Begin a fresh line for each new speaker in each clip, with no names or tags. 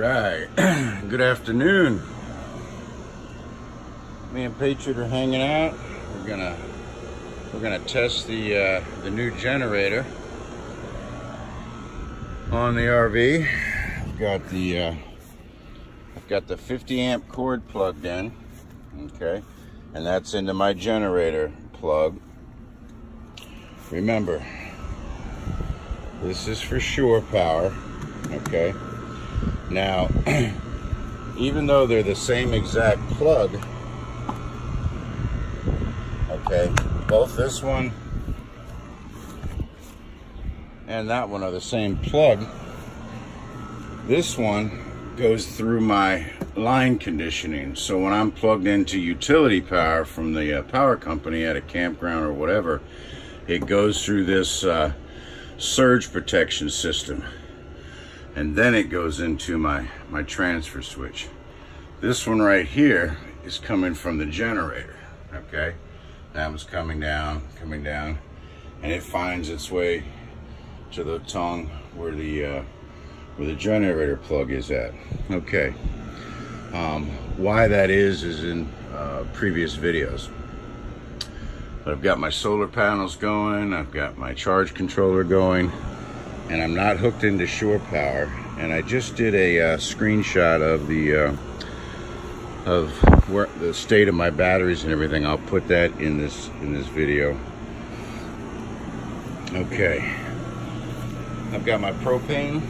right. Good afternoon. Me and Patriot are hanging out. We're gonna we're gonna test the uh, the new generator on the RV. I've got the uh, I've got the 50 amp cord plugged in. Okay, and that's into my generator plug. Remember, this is for shore power. Okay. Now, even though they're the same exact plug, okay, both this one and that one are the same plug. This one goes through my line conditioning. So when I'm plugged into utility power from the uh, power company at a campground or whatever, it goes through this uh, surge protection system and then it goes into my, my transfer switch. This one right here is coming from the generator, okay? That was coming down, coming down, and it finds its way to the tongue where the uh, where the generator plug is at. Okay. Um, why that is is in uh, previous videos. But I've got my solar panels going. I've got my charge controller going and I'm not hooked into shore power. And I just did a uh, screenshot of the uh, of where the state of my batteries and everything. I'll put that in this in this video. Okay, I've got my propane,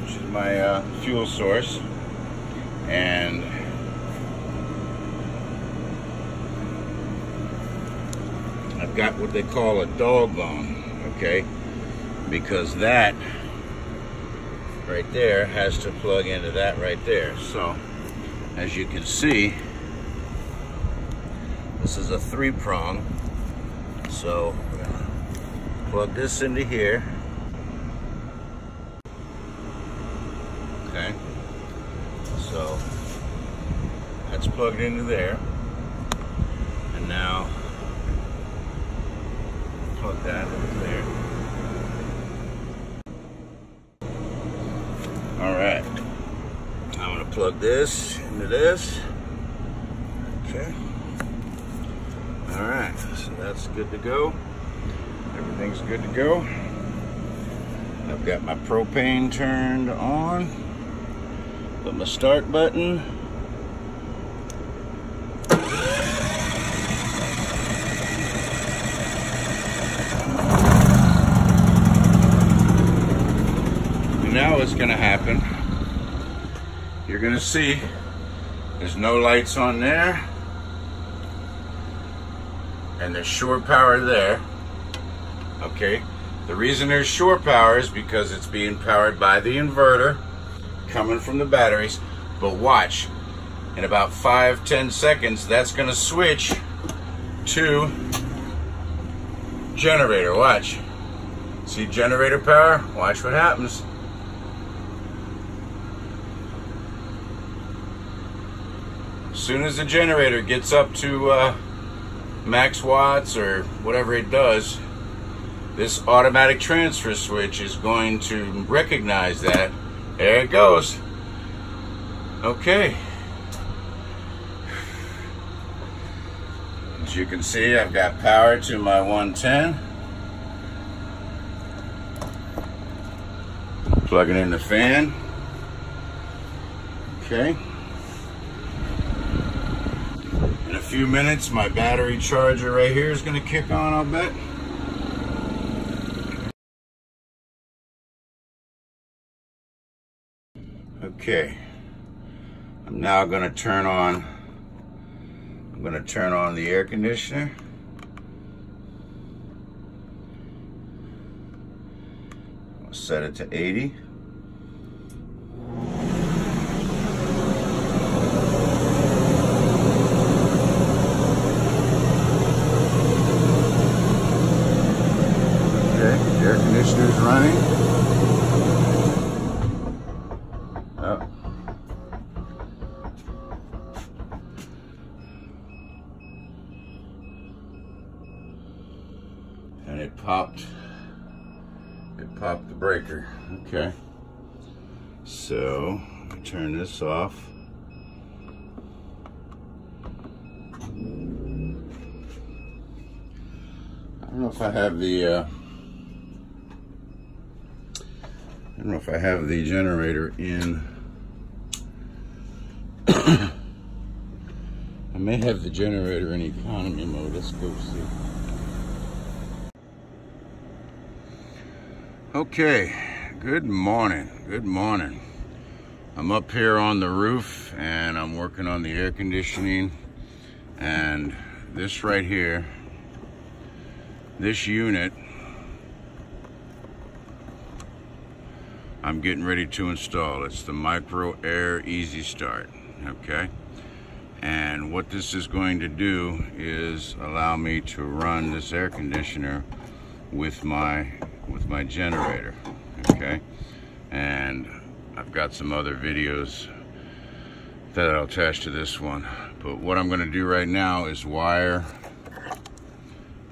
which is my uh, fuel source, and I've got what they call a dog bone. Okay because that right there has to plug into that right there. So as you can see, this is a three prong. So plug this into here. Okay. So that's plugged into there. And now plug that into there. All right, I'm gonna plug this into this. Okay. All right, so that's good to go. Everything's good to go. I've got my propane turned on. Put my start button. now what's going to happen, you're to see there's no lights on there. And there's shore power there. Okay. The reason there's shore power is because it's being powered by the inverter coming from the batteries. But watch, in about five, ten seconds, that's to switch to generator. Watch. See generator power? Watch what happens. Soon as the generator gets up to uh, max watts or whatever it does, this automatic transfer switch is going to recognize that. There it goes. Okay. As you can see, I've got power to my 110. Plugging in the fan. Okay. Few minutes, my battery charger right here is going to kick on, I'll bet. Okay. I'm now going to turn on I'm going to turn on the air conditioner. I'll set it to 80. Running. Oh. And it popped, it popped the breaker. Okay. So turn this off. I don't know if I have the uh, I don't know if I have the generator in. I may have the generator in economy mode. Let's go see. Okay, good morning. Good morning. I'm up here on the roof and I'm working on the air conditioning. And this right here, this unit I'm getting ready to install. It's the Micro Air Easy Start, okay? And what this is going to do is allow me to run this air conditioner with my with my generator, okay? And I've got some other videos that I'll attach to this one. But what I'm gonna do right now is wire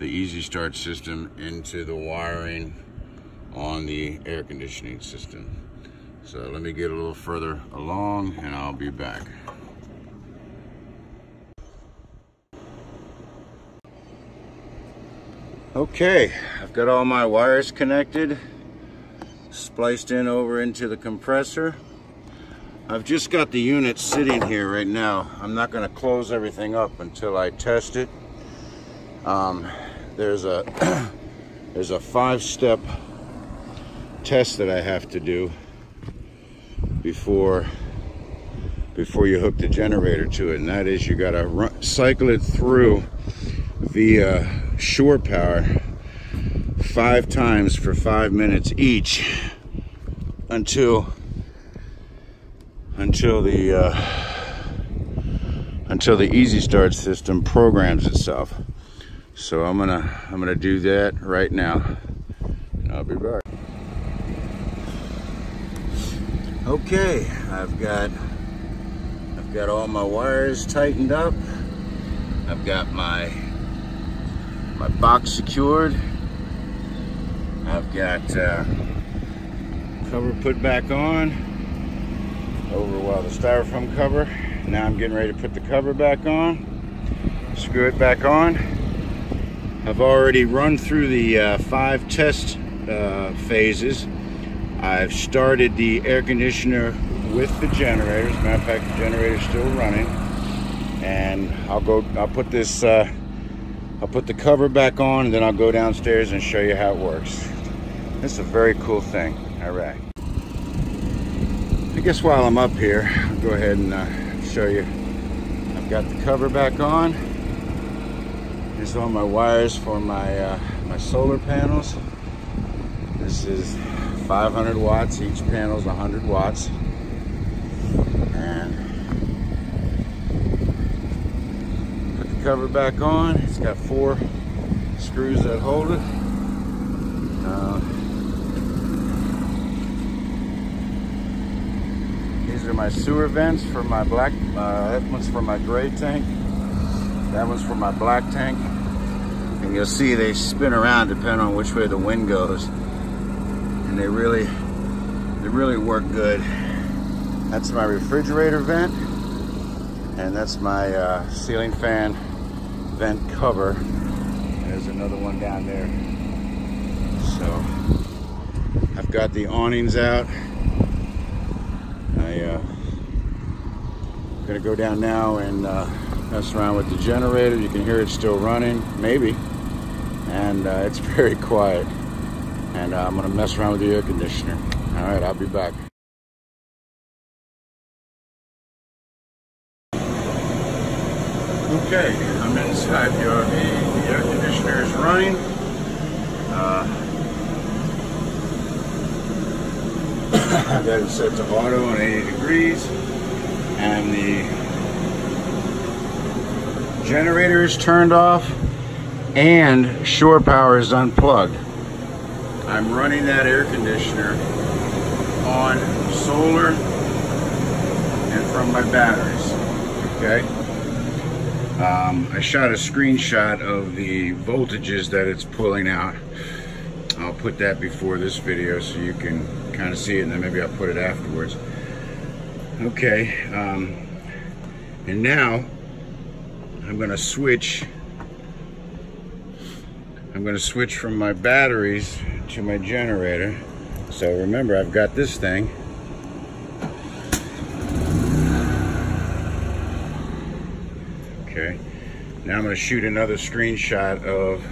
the Easy Start system into the wiring on the air conditioning system. So let me get a little further along and I'll be back. Okay, I've got all my wires connected, spliced in over into the compressor. I've just got the unit sitting here right now. I'm not gonna close everything up until I test it. Um, there's a there's a five-step test that I have to do before before you hook the generator to it and that is you got to run, cycle it through via shore power five times for five minutes each until until the uh, until the easy start system programs itself. So I'm gonna I'm gonna do that right now and I'll be back Okay, I've got I've got all my wires tightened up. I've got my my box secured. I've got uh, cover put back on over while the styrofoam cover. Now I'm getting ready to put the cover back on. Screw it back on. I've already run through the uh, five test uh, phases I've started the air conditioner with the generator. As a matter of fact, the generator's still running. And I'll go, I'll put this, uh, I'll put the cover back on and then I'll go downstairs and show you how it works. This is a very cool thing. All right. I guess while I'm up here, I'll go ahead and uh, show you. I've got the cover back on. Here's all my wires for my, uh, my solar panels. This is 500 watts. Each panel is 100 watts. And put the cover back on. It's got four screws that hold it. Uh, these are my sewer vents for my black, uh, that one's for my gray tank. That one's for my black tank. And you'll see they spin around depending on which way the wind goes and they really, they really work good. That's my refrigerator vent, and that's my uh, ceiling fan vent cover. There's another one down there. So I've got the awnings out. I uh, gonna go down now and uh, mess around with the generator. You can hear it still running, maybe, and uh, it's very quiet and uh, I'm gonna mess around with the air conditioner. All right, I'll be back. Okay, I'm inside. The, the air conditioner is running. Uh, got it set to auto on 80 degrees, and the generator is turned off, and shore power is unplugged. I'm running that air conditioner on solar and from my batteries, okay? Um, I shot a screenshot of the voltages that it's pulling out. I'll put that before this video so you can kind of see it and then maybe I'll put it afterwards. Okay, um, and now I'm gonna switch I'm gonna switch from my batteries to my generator. So remember, I've got this thing. Okay, now I'm gonna shoot another screenshot of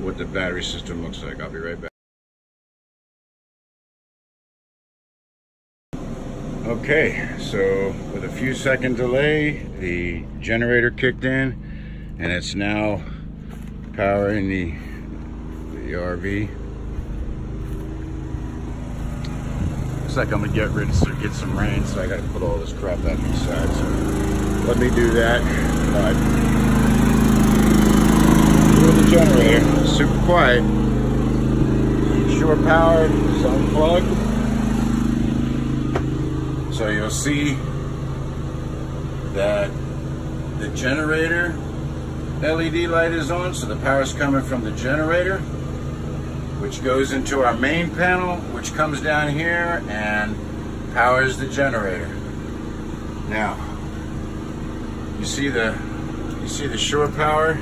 what the battery system looks like. I'll be right back. Okay, so with a few second delay, the generator kicked in and it's now powering the, the RV. Looks like I'm gonna get rid of get some rain, so I gotta put all this crap out inside. So let me do that. But the generator, super quiet. Shore power is unplugged. So you'll see that the generator LED light is on, so the power is coming from the generator, which goes into our main panel, which comes down here and powers the generator. Now, you see the you see the shore power.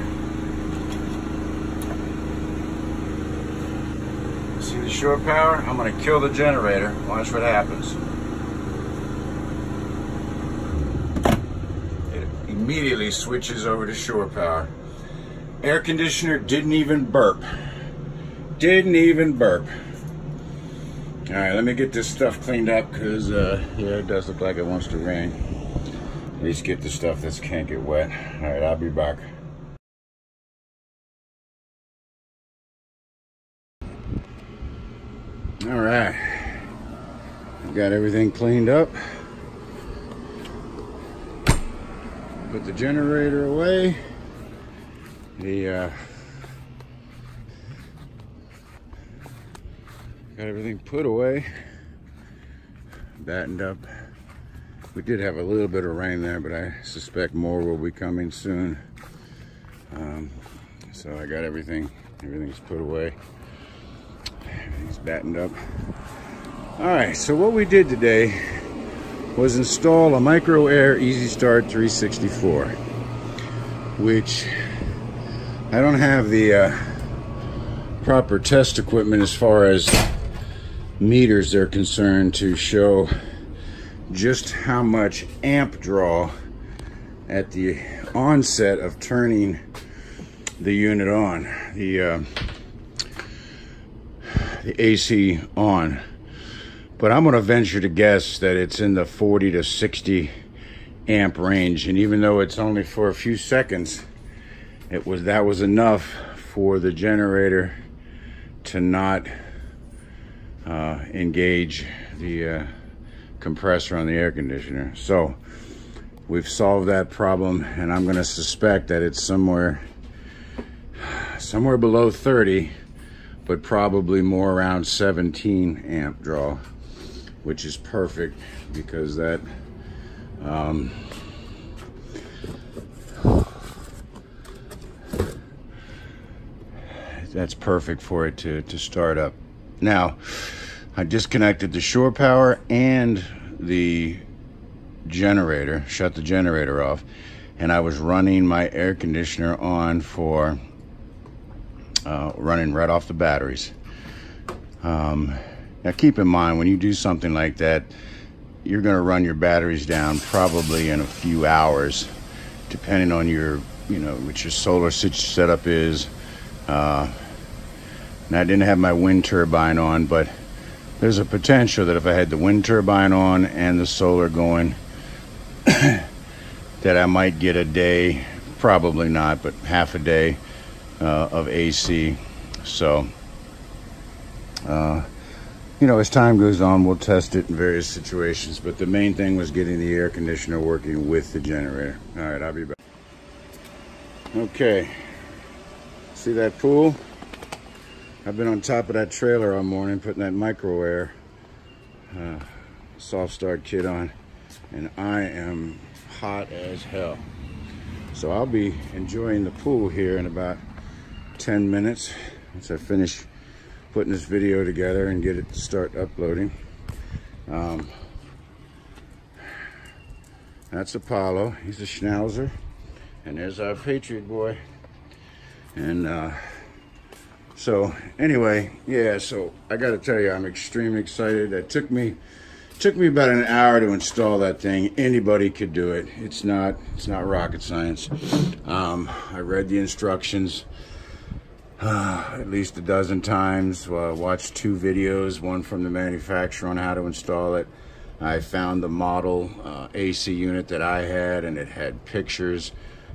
see the shore power? I'm gonna kill the generator. Watch what happens. Immediately switches over to shore power. Air conditioner didn't even burp. Didn't even burp. All right, let me get this stuff cleaned up because, uh, yeah, it does look like it wants to rain. At least get the stuff that can't get wet. All right, I'll be back. All right, got everything cleaned up. Put the generator away. The uh, got everything put away, battened up. We did have a little bit of rain there, but I suspect more will be coming soon. Um, so I got everything, everything's put away. Everything's battened up. All right, so what we did today was install a Micro Air Easy Start 364, which I don't have the uh, proper test equipment as far as meters are concerned to show just how much amp draw at the onset of turning the unit on, the, uh, the AC on. But I'm going to venture to guess that it's in the 40 to 60 amp range. And even though it's only for a few seconds, it was that was enough for the generator to not uh, engage the uh, compressor on the air conditioner. So we've solved that problem and I'm going to suspect that it's somewhere somewhere below 30 but probably more around 17 amp draw which is perfect because that um, that's perfect for it to, to start up. Now, I disconnected the shore power and the generator, shut the generator off, and I was running my air conditioner on for uh, running right off the batteries. Um, now keep in mind, when you do something like that, you're gonna run your batteries down probably in a few hours, depending on your, you know, what your solar setup is. Uh, and I didn't have my wind turbine on, but there's a potential that if I had the wind turbine on and the solar going, that I might get a day, probably not, but half a day uh, of AC. So, uh, you know, as time goes on, we'll test it in various situations. But the main thing was getting the air conditioner working with the generator. All right, I'll be back. Okay, see that pool? I've been on top of that trailer all morning putting that micro air uh, soft start kit on and I am hot as hell. So I'll be enjoying the pool here in about 10 minutes once I finish putting this video together and get it to start uploading. Um, that's Apollo. He's a Schnauzer. And there's our Patriot boy. And uh, so anyway, yeah, so I got to tell you, I'm extremely excited. It took me took me about an hour to install that thing. Anybody could do it. It's not it's not rocket science. Um, I read the instructions at least a dozen times. Uh, watched two videos, one from the manufacturer on how to install it. I found the model uh, AC unit that I had, and it had pictures,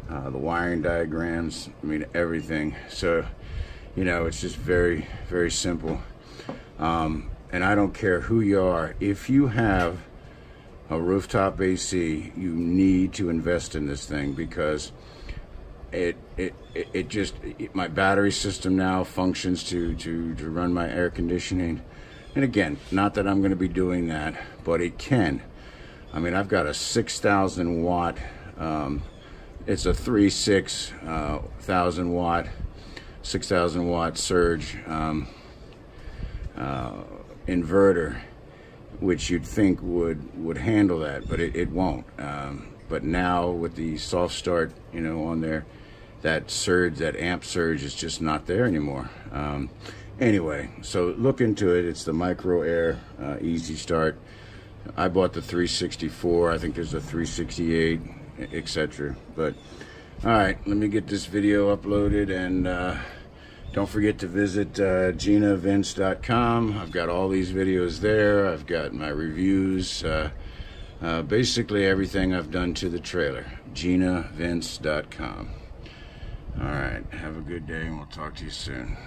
uh, the wiring diagrams. I mean everything. So, you know, it's just very very simple. Um, and I don't care who you are, if you have a rooftop AC, you need to invest in this thing because it it it just it, my battery system now functions to to to run my air conditioning. And again, not that I'm going to be doing that, but it can. I mean, I've got a 6,000 watt. Um, it's a three six uh, thousand watt, 6,000 watt surge. Um, uh, inverter, which you'd think would would handle that, but it, it won't. Um, but now with the soft start, you know, on there, that surge, that amp surge, is just not there anymore. Um, anyway, so look into it. It's the Micro Air uh, Easy Start. I bought the 364. I think there's a 368, etc. But all right, let me get this video uploaded and. Uh, don't forget to visit uh, ginavince.com. I've got all these videos there. I've got my reviews. Uh, uh, basically everything I've done to the trailer. ginavince.com. All right. Have a good day and we'll talk to you soon.